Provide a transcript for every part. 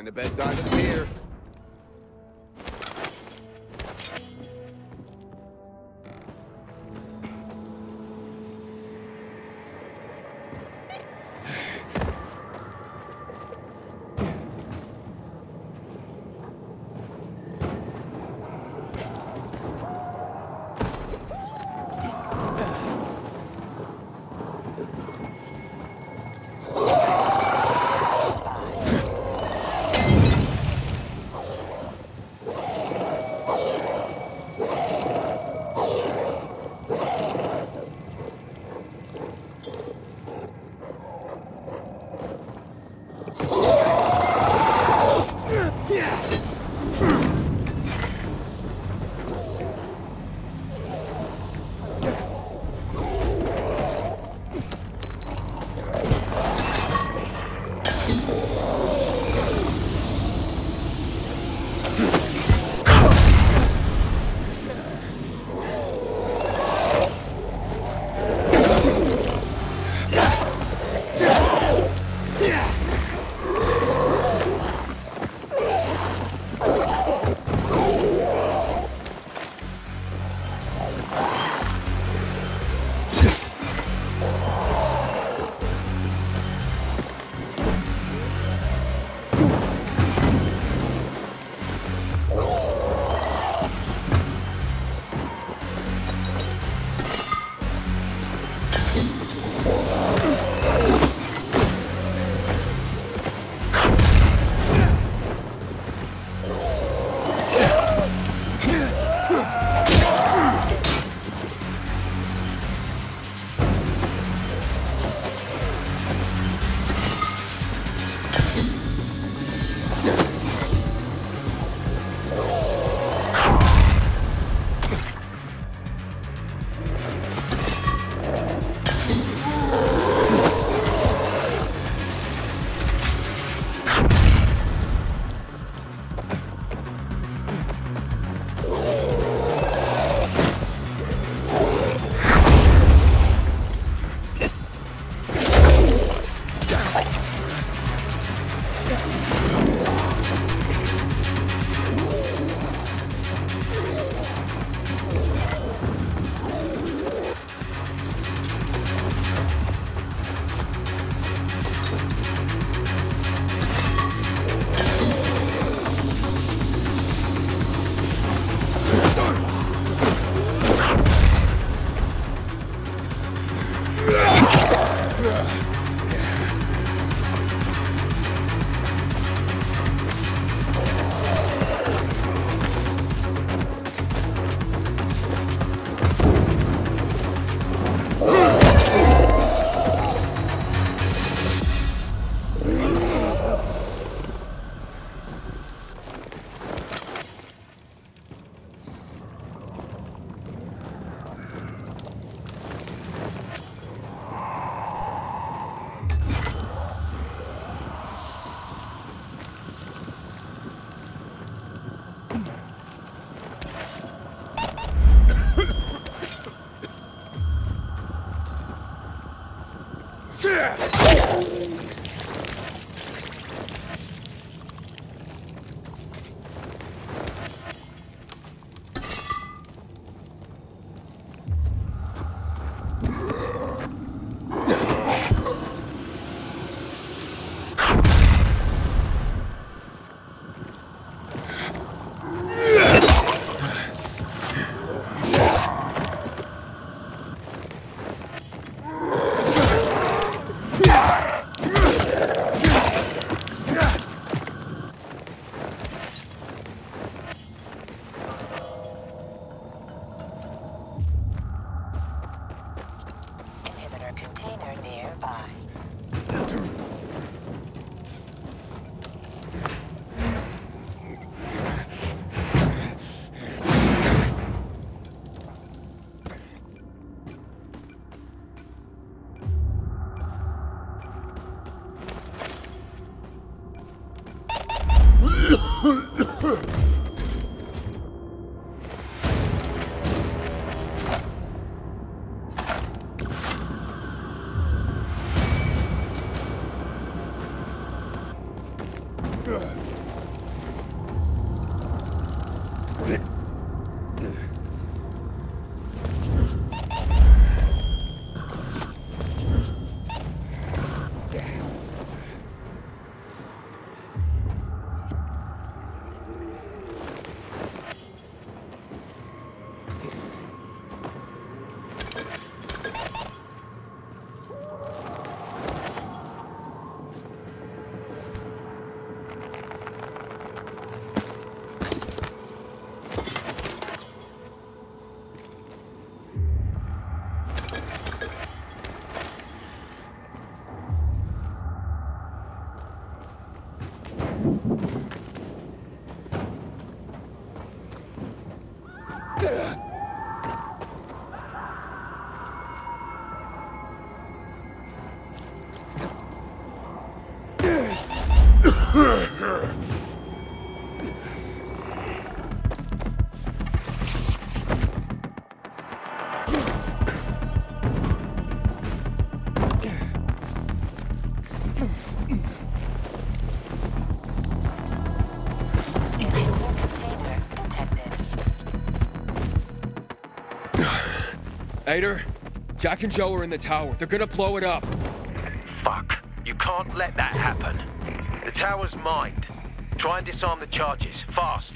Find the bed diamond here. Nearby. Ader, Jack and Joe are in the tower. They're gonna blow it up. Fuck. You can't let that happen. Tower's mined. Try and disarm the charges. Fast.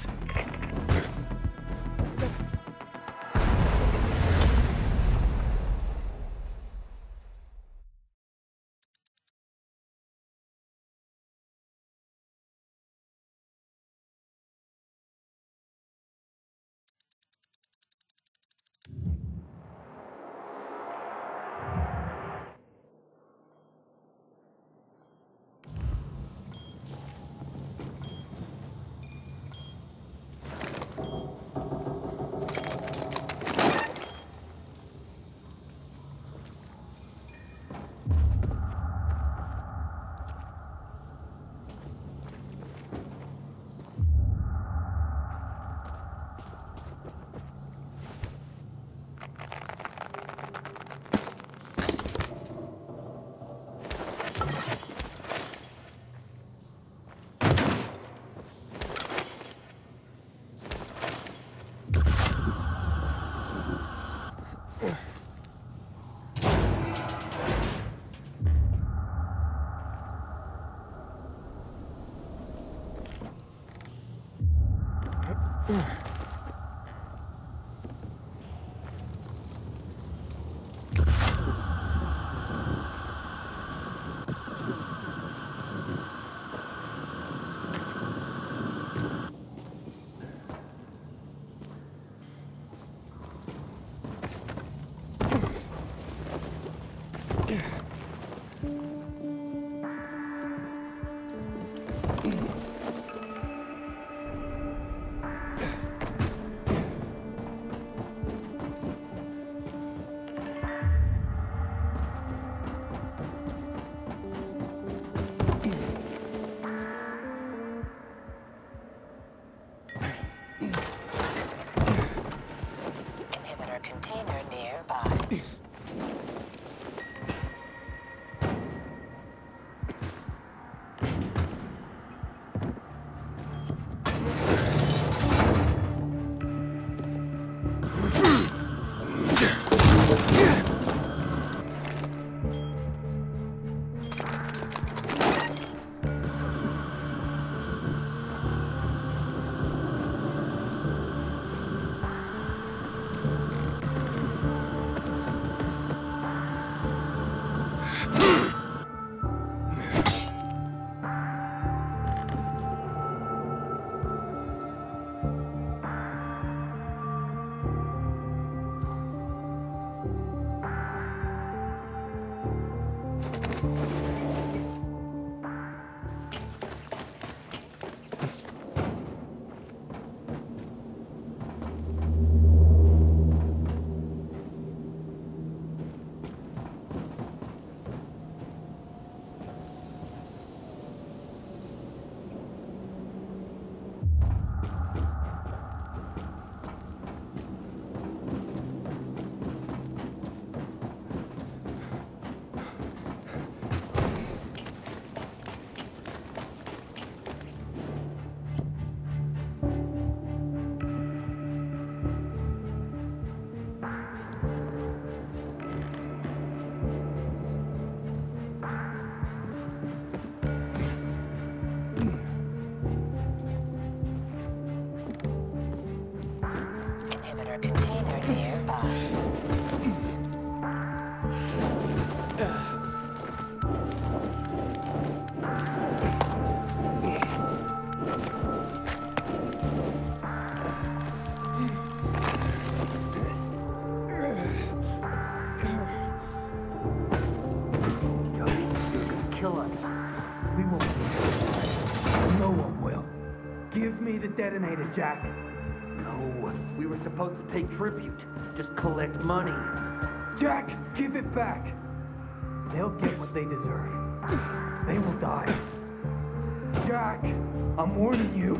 Detonated, Jack. No, we were supposed to take tribute. Just collect money. Jack, give it back. They'll get what they deserve. They will die. Jack, I'm warning you.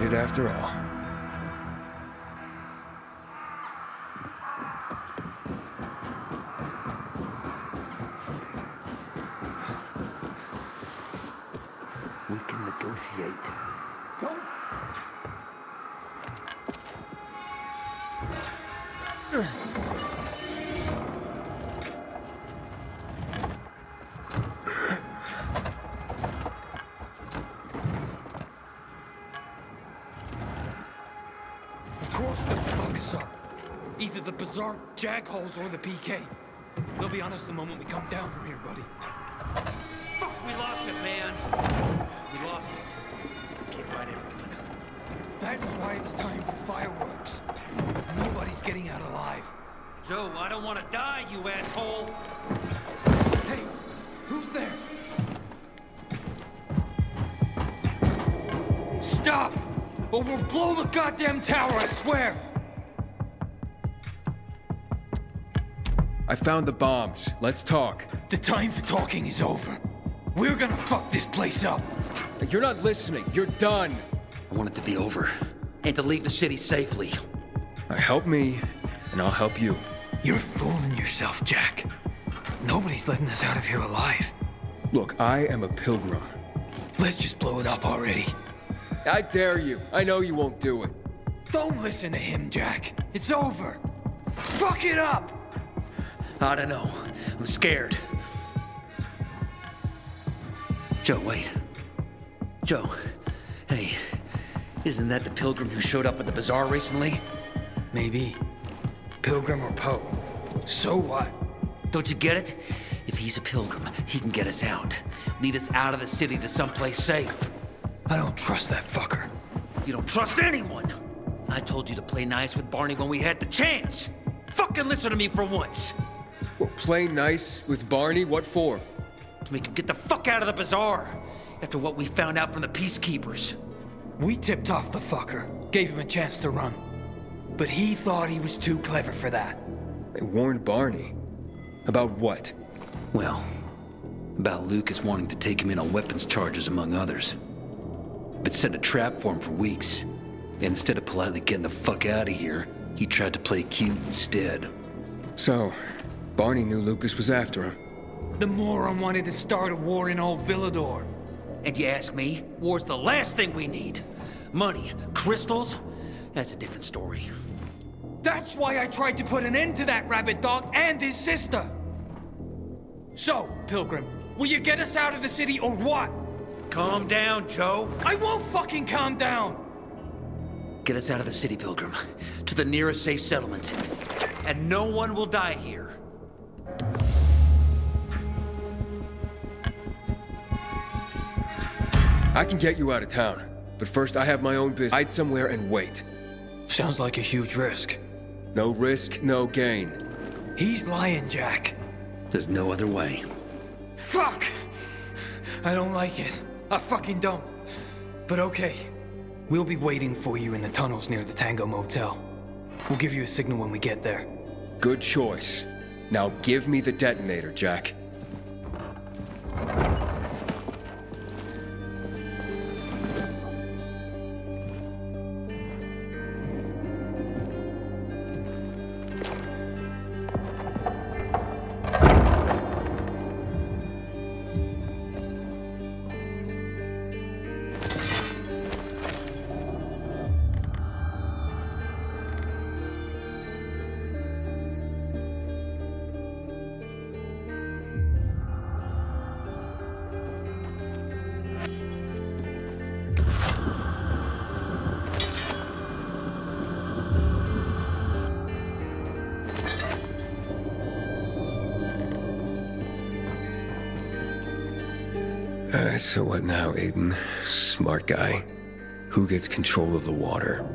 After all. Berserk Jagholes or the PK. They'll be on us the moment we come down from here, buddy. Fuck, we lost it, man. We lost it. Get right, everyone. That's why it's time for fireworks. Nobody's getting out alive. Joe, I don't want to die, you asshole. Hey, who's there? Stop! Or we'll blow the goddamn tower, I swear! I found the bombs. Let's talk. The time for talking is over. We're gonna fuck this place up. You're not listening. You're done. I want it to be over. And to leave the city safely. Now help me, and I'll help you. You're fooling yourself, Jack. Nobody's letting us out of here alive. Look, I am a pilgrim. Let's just blow it up already. I dare you. I know you won't do it. Don't listen to him, Jack. It's over. Fuck it up! I don't know. I'm scared. Joe, wait. Joe, hey, isn't that the pilgrim who showed up at the bazaar recently? Maybe. Pilgrim or Poe. So what? Don't you get it? If he's a pilgrim, he can get us out. Lead us out of the city to someplace safe. I don't trust that fucker. You don't trust anyone. I told you to play nice with Barney when we had the chance. Fucking listen to me for once. Well, play nice with Barney? What for? To make him get the fuck out of the bazaar. After what we found out from the peacekeepers. We tipped off the fucker, gave him a chance to run. But he thought he was too clever for that. They warned Barney. About what? Well, about Lucas wanting to take him in on weapons charges, among others. But set a trap for him for weeks. And instead of politely getting the fuck out of here, he tried to play cute instead. So, Barney knew Lucas was after him. The moron wanted to start a war in old Villedor. And you ask me, war's the last thing we need. Money, crystals, that's a different story. That's why I tried to put an end to that rabbit dog and his sister. So, Pilgrim, will you get us out of the city or what? Calm down, Joe. I won't fucking calm down! Get us out of the city, Pilgrim, to the nearest safe settlement. And no one will die here. I can get you out of town. But first, I have my own business. Hide somewhere and wait. Sounds like a huge risk. No risk, no gain. He's lying, Jack. There's no other way. Fuck! I don't like it. I fucking don't. But okay. We'll be waiting for you in the tunnels near the Tango Motel. We'll give you a signal when we get there. Good choice. Now give me the detonator, Jack. Now, Aiden? Smart guy. Who gets control of the water?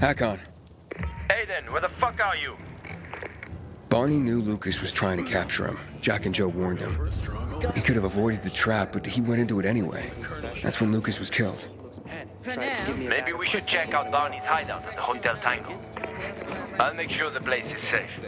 Hakon, Aiden, where the fuck are you? Barney knew Lucas was trying to capture him. Jack and Joe warned him. He could have avoided the trap, but he went into it anyway. That's when Lucas was killed. Maybe we should check out Barney's hideout at the Hotel Tango. I'll make sure the place is safe.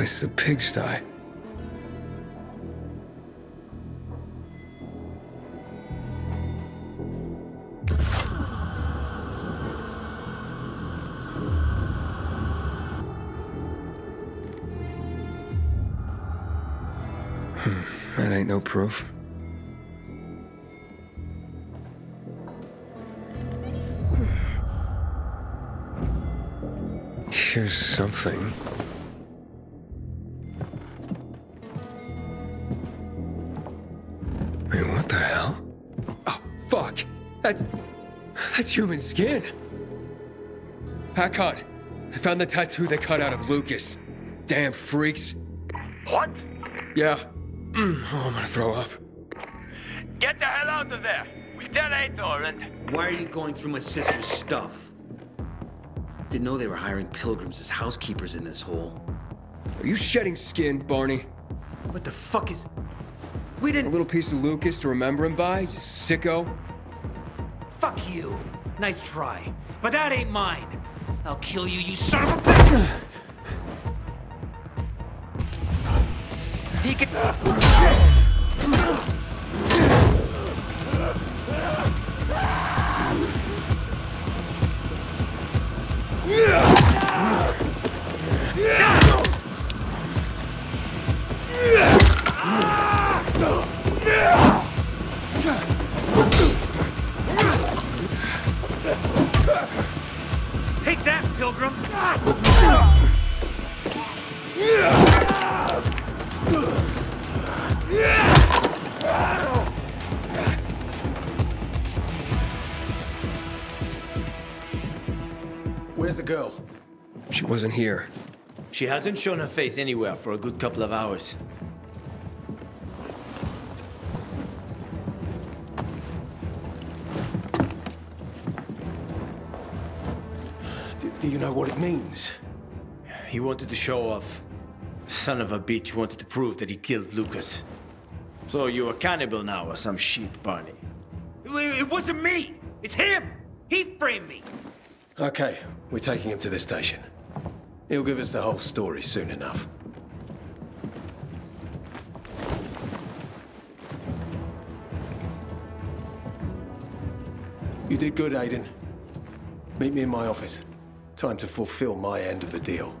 Place is a pigsty. Hmm, that ain't no proof. Here's something. That's... That's human skin! Packard! I found the tattoo they cut out of Lucas. Damn freaks. What? Yeah. Mm, oh, I'm gonna throw up. Get the hell out of there! We detonator and... Why are you going through my sister's stuff? Didn't know they were hiring pilgrims as housekeepers in this hole. Are you shedding skin, Barney? What the fuck is... We didn't... A little piece of Lucas to remember him by, you sicko? Fuck you. Nice try. But that ain't mine. I'll kill you, you son of a bitch! He could... Take that, pilgrim! Where's the girl? She wasn't here. She hasn't shown her face anywhere for a good couple of hours. You know what it means? He wanted to show off. Son of a bitch wanted to prove that he killed Lucas. So you're a cannibal now or some shit, Barney. It it wasn't me! It's him! He framed me! Okay, we're taking him to the station. He'll give us the whole story soon enough. You did good, Aiden. Meet me in my office. Time to fulfill my end of the deal.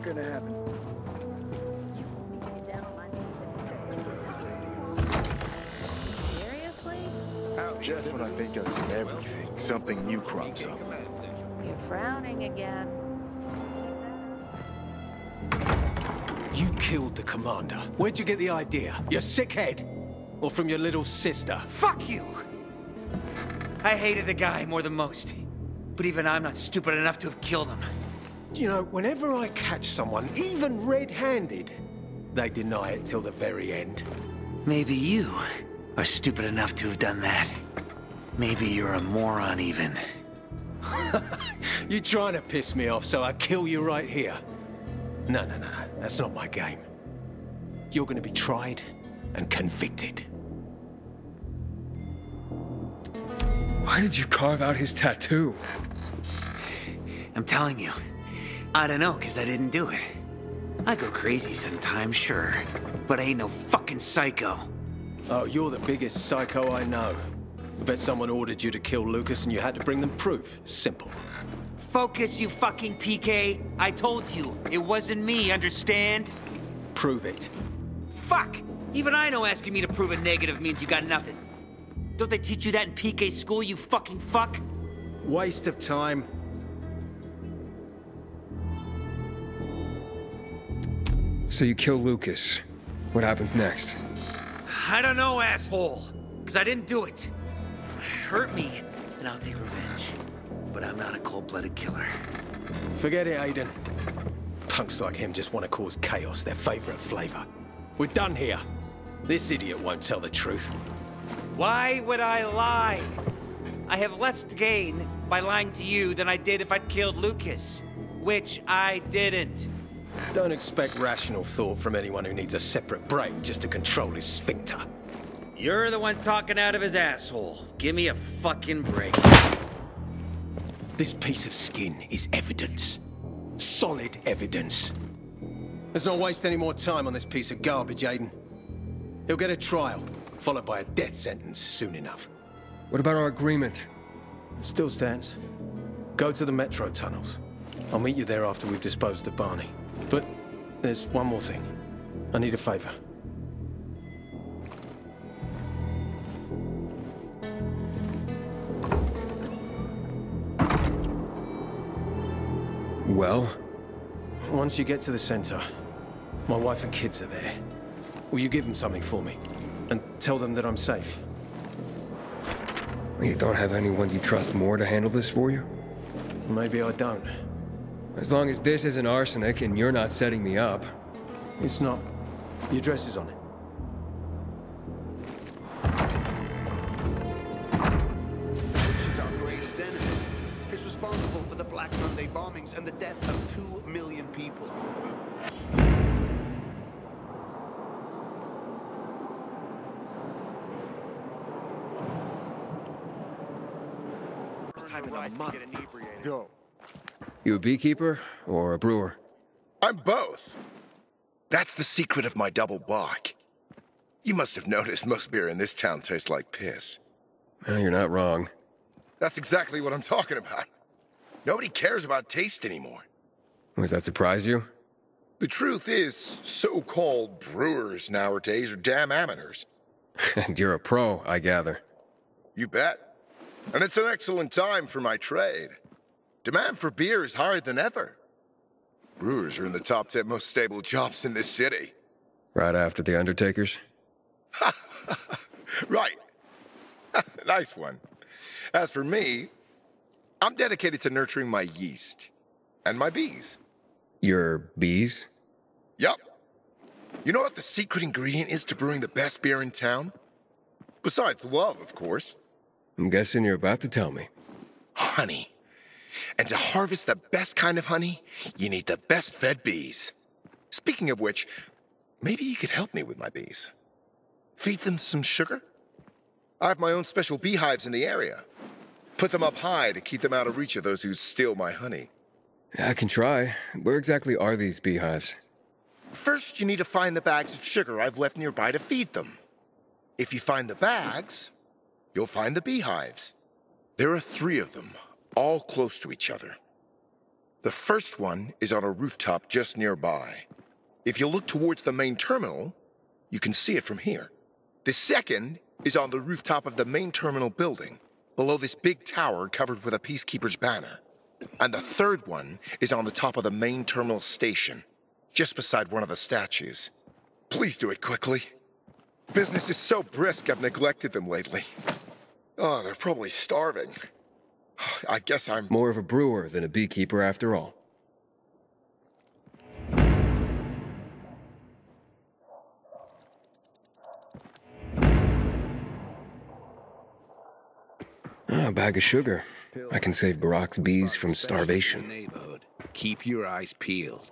Not gonna happen. Just when I think I've seen everything, something new crops up. You're frowning again. You killed the commander. Where'd you get the idea? Your sick head? Or from your little sister? Fuck you! I hated the guy more than most. But even I'm not stupid enough to have killed him. You know, whenever I catch someone, even red-handed, they deny it till the very end. Maybe you are stupid enough to have done that. Maybe you're a moron even. You're trying to piss me off, so I kill you right here. No, no, no, no. That's not my game. You're gonna be tried and convicted. Why did you carve out his tattoo? I'm telling you. I don't know, because I didn't do it. I go crazy sometimes, sure. But I ain't no fucking psycho. Oh, you're the biggest psycho I know. I bet someone ordered you to kill Lucas and you had to bring them proof. Simple. Focus, you fucking PK. I told you, it wasn't me, understand? Prove it. Fuck! Even I know asking me to prove a negative means you got nothing. Don't they teach you that in PK school, you fucking fuck? Waste of time. So you kill Lucas. What happens next? I don't know, asshole. Because I didn't do it. Hurt me, and I'll take revenge. But I'm not a cold-blooded killer. Forget it, Aiden. Punks like him just want to cause chaos, their favorite flavor. We're done here. This idiot won't tell the truth. Why would I lie? I have less to gain by lying to you than I did if I'd killed Lucas. Which I didn't. Don't expect rational thought from anyone who needs a separate brain just to control his sphincter. You're the one talking out of his asshole. Give me a fucking break. This piece of skin is evidence. Solid evidence. Let's not waste any more time on this piece of garbage, Aiden. He'll get a trial, followed by a death sentence soon enough. What about our agreement? It still stands. Go to the metro tunnels. I'll meet you there after we've disposed of Barney. But there's one more thing. I need a favor. Well? Once you get to the center, my wife and kids are there. Will you give them something for me? And tell them that I'm safe? You don't have anyone you trust more to handle this for you? Maybe I don't. As long as this isn't arsenic and you're not setting me up. It's not. The address is on it. Which is our greatest enemy. Is responsible for the Black Monday bombings and the death of two million people. Go. You a beekeeper or a brewer? I'm both. That's the secret of my double bark. You must have noticed most beer in this town tastes like piss. Well, you're not wrong. That's exactly what I'm talking about. Nobody cares about taste anymore. Does that surprise you? The truth is, so-called brewers nowadays are damn amateurs. and you're a pro, I gather. You bet. And it's an excellent time for my trade. Demand for beer is higher than ever. Brewers are in the top 10 most stable jobs in this city. Right after the Undertakers? right. nice one. As for me, I'm dedicated to nurturing my yeast and my bees. Your bees? Yup. You know what the secret ingredient is to brewing the best beer in town? Besides love, of course. I'm guessing you're about to tell me. Honey. And to harvest the best kind of honey, you need the best fed bees. Speaking of which, maybe you could help me with my bees. Feed them some sugar? I have my own special beehives in the area. Put them up high to keep them out of reach of those who steal my honey. I can try. Where exactly are these beehives? First, you need to find the bags of sugar I've left nearby to feed them. If you find the bags, you'll find the beehives. There are three of them, all close to each other. The first one is on a rooftop just nearby. If you look towards the main terminal, you can see it from here. The second is on the rooftop of the main terminal building, below this big tower covered with a peacekeeper's banner. And the third one is on the top of the main terminal station, just beside one of the statues. Please do it quickly. Business is so brisk I've neglected them lately. Oh, they're probably starving. I guess I'm... More of a brewer than a beekeeper after all. Ah, a bag of sugar. I can save Barack's bees from starvation. Keep your eyes peeled.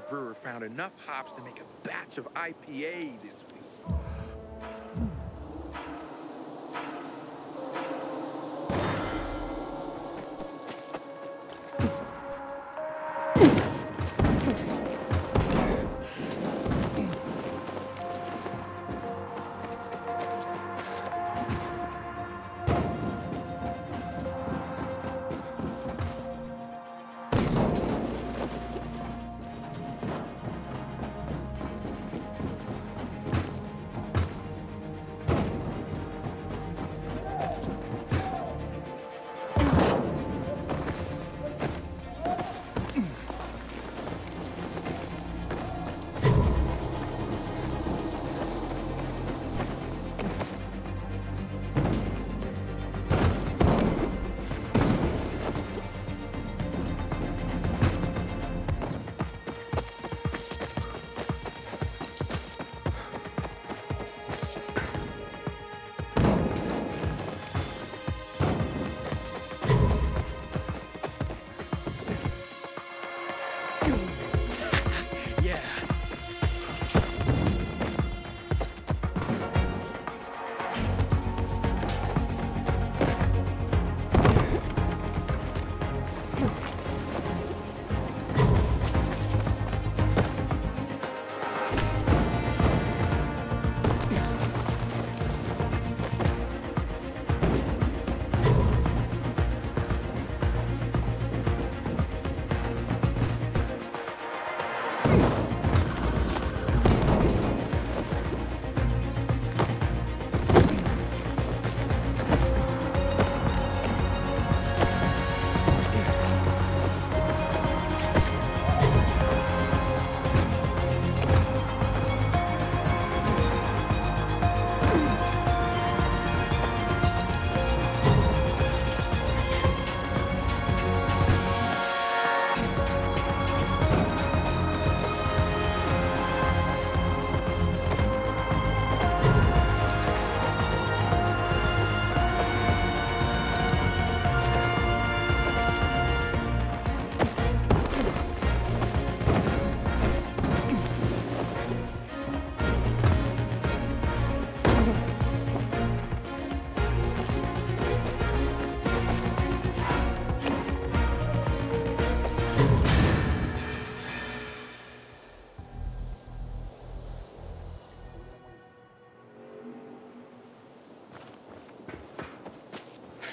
Brewer found enough hops to make a batch of IPA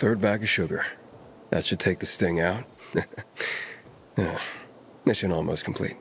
Third bag of sugar. That should take the sting out. Mission almost complete.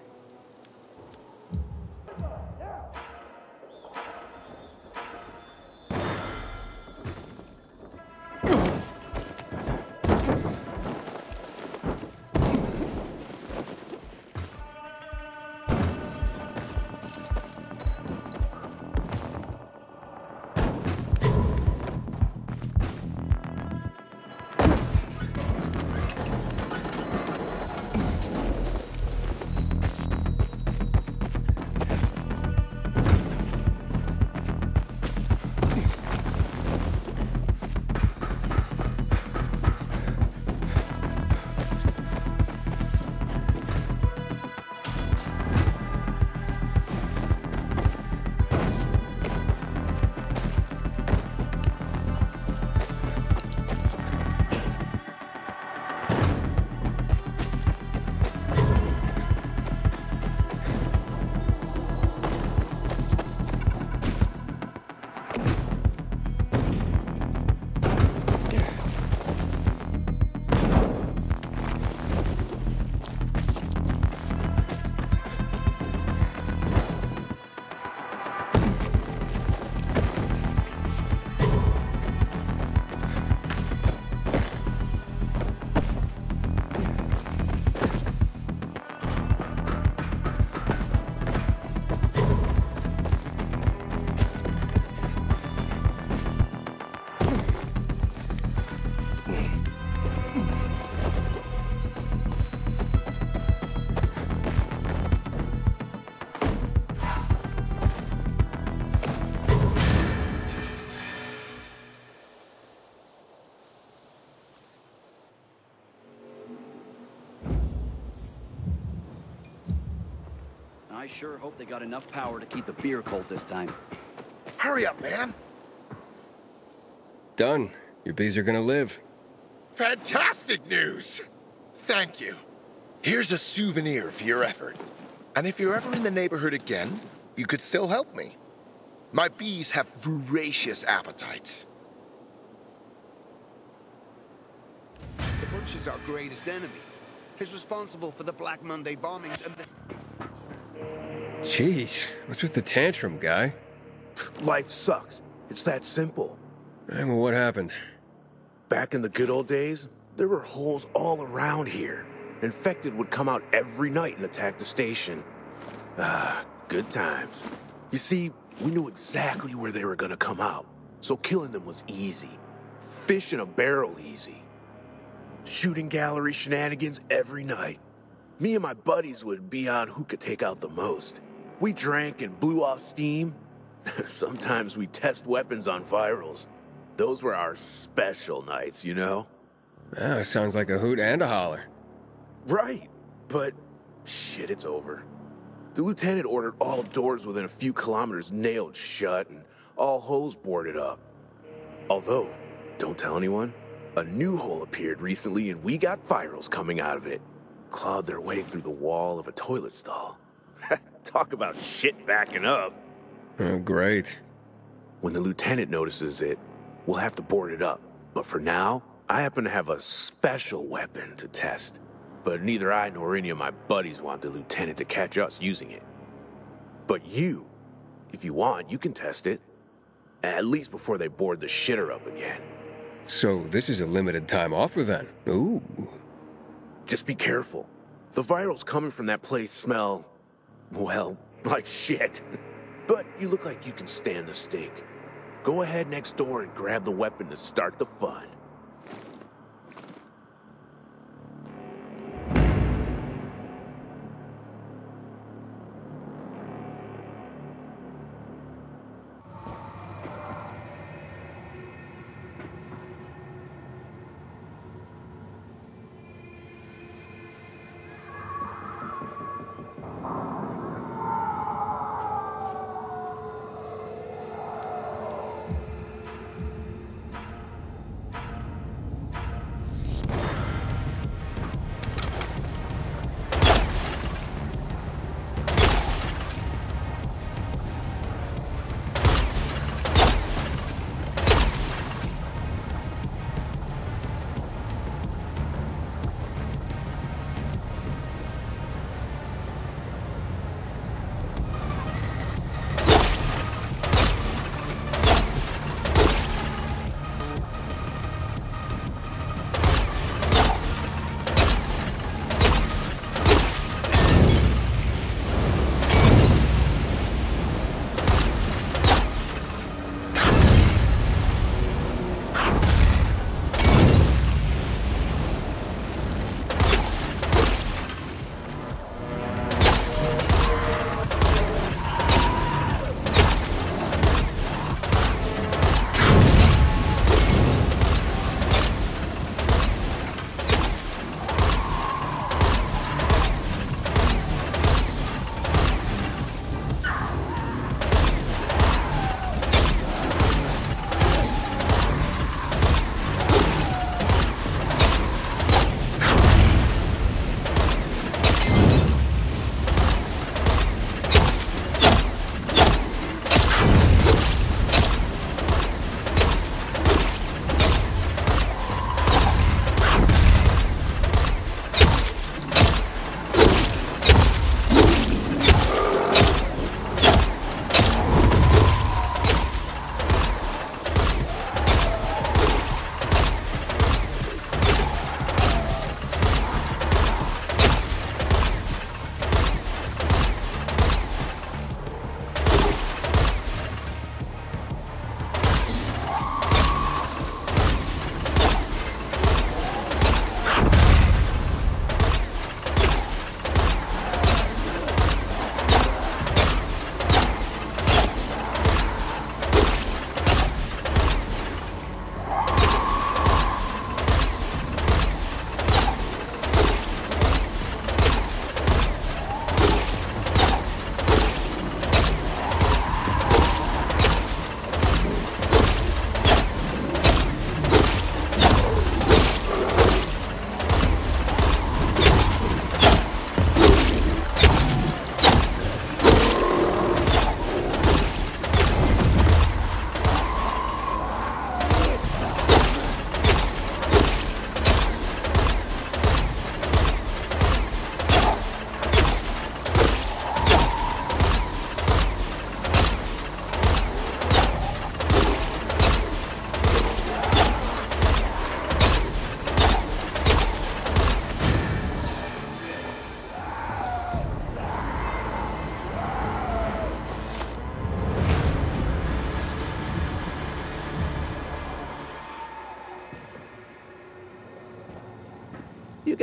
I sure hope they got enough power to keep the beer cold this time. Hurry up, man. Done. Your bees are gonna live. Fantastic news! Thank you. Here's a souvenir for your effort. And if you're ever in the neighborhood again, you could still help me. My bees have voracious appetites. The Butcher's our greatest enemy. He's responsible for the Black Monday bombings and the... Jeez, what's with the tantrum, guy? Life sucks. It's that simple. Eh, well, what happened? Back in the good old days, there were holes all around here. Infected would come out every night and attack the station. Ah, good times. You see, we knew exactly where they were gonna come out, so killing them was easy. Fish in a barrel easy. Shooting gallery shenanigans every night. Me and my buddies would be on who could take out the most. We drank and blew off steam. Sometimes we test weapons on virals. Those were our special nights, you know? Sounds like a hoot and a holler. Right, but shit, it's over. The lieutenant ordered all doors within a few kilometers nailed shut and all holes boarded up. Although, don't tell anyone, a new hole appeared recently and we got virals coming out of it. Clawed their way through the wall of a toilet stall. Talk about shit backing up. Oh, great. When the lieutenant notices it, we'll have to board it up. But for now, I happen to have a special weapon to test. But neither I nor any of my buddies want the lieutenant to catch us using it. But you, if you want, you can test it. At least before they board the shitter up again. So this is a limited time offer then? Ooh. Just be careful. The virals coming from that place smell, well, like shit. But you look like you can stand the stink. Go ahead next door and grab the weapon to start the fun.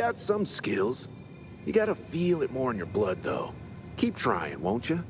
Got some skills. You gotta feel it more in your blood, though. Keep trying, won't you?